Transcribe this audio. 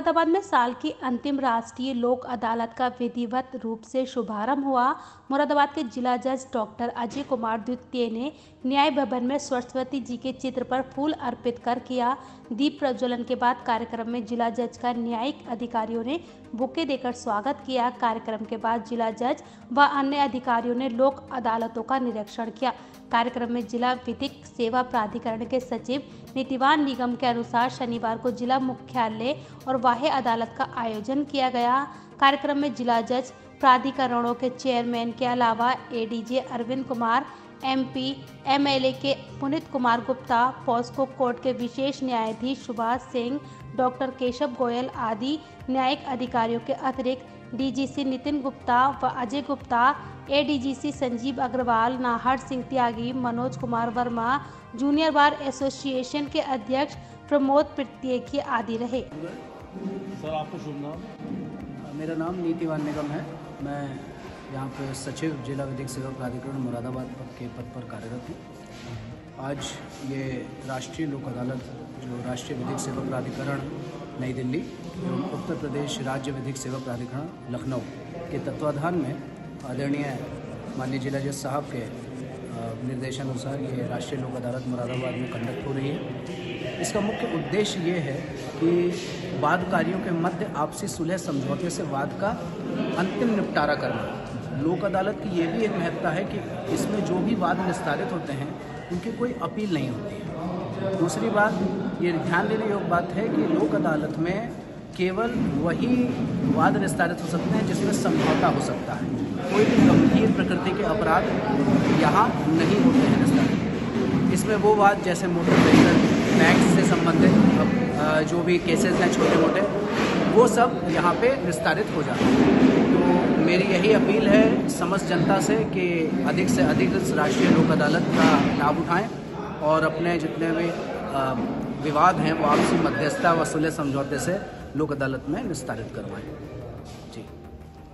मुरादाबाद में साल की अंतिम राष्ट्रीय लोक अदालत का विधिवत रूप से शुभारंभ हुआ। मुरादाबाद के जिला जज डॉक्टर अजय कुमार द्वितीय ने न्याय भवन में सरस्वती जी के चित्र पर फूल अर्पित कर किया। दीप प्रज्वलन के बाद कार्यक्रम में जिला जज का न्यायिक अधिकारियों ने बुके देकर स्वागत किया। कार्यक्रम के बाद जिला जज व अन्य अधिकारियों ने लोक अदालतों का निरीक्षण किया। कार्यक्रम में जिला विधिक सेवा प्राधिकरण के सचिव, नीतिवान निगम के अनुसार शनिवार को जिला मुख्यालय और वाह्य अदालत का आयोजन किया गया। कार्यक्रम में जिला जज, प्राधिकरणों के चेयरमैन के अलावा ADJ Arvind Kumar MP MLA के पुनित कुमार गुप्ता, पॉस्को कोर्ट के विशेष न्यायाधीश सुभाष सिंह, डॉक्टर केशव गोयल आदि न्यायिक अधिकारियों के अतिरिक्त डीजीसी नितिन गुप्ता व Ajay Gupta ADGC Sanjeev Agarwal, Nahar Singh Tyagi, Manoj Kumar Verma, junior bar association के अध्यक्ष प्रमोद प्रत्येकी आदि रहे। सर, आपका शुभ नाम? मेरा नाम नीतिवान निगम है। मैं यहाँ पर सचिव जिला विधिक सेवा प्राधिकरण मुरादाबाद पद के पद पर कार्यरत हूँ। आज ये राष्ट्रीय लोक अदालत, जो राष्ट्रीय विधिक सेवा प्राधिकरण नई दिल्ली एवं उत्तर प्रदेश राज्य विधिक सेवा प्राधिकरण लखनऊ के तत्वाधान में आदरणीय माननीय जिला जज साहब के निर्देशानुसार ये राष्ट्रीय लोक अदालत मुरादाबाद में कंडक्ट हो रही है। इसका मुख्य उद्देश्य ये है कि वादकारियों के मध्य आपसी सुलह समझौते से वाद का अंतिम निपटारा करना। लोक अदालत की ये भी एक महत्ता है कि इसमें जो भी वाद निस्तारित होते हैं, उनकी कोई अपील नहीं होती दूसरी बात, ये ध्यान देने योग्य बात है कि लोक अदालत में केवल वही वाद निस्तारित हो सकते हैं जिसमें समझौता हो सकता है। कोई भी गंभीर प्रकृति के अपराध यहाँ नहीं होते हैं निस्तारित। इसमें वो वाद जैसे मोटर व्हीकल टैक्स से संबंधित जो भी केसेस हैं छोटे मोटे वो सब यहाँ पे विस्तारित हो जाते हैं। तो मेरी यही अपील है समस्त जनता से कि अधिक से अधिक राष्ट्रीय लोक अदालत का लाभ उठाएँ और अपने जितने भी विवाद हैं वो आपसी मध्यस्थता व सुलह समझौते से लोक अदालत में विस्तारित करवाएँ।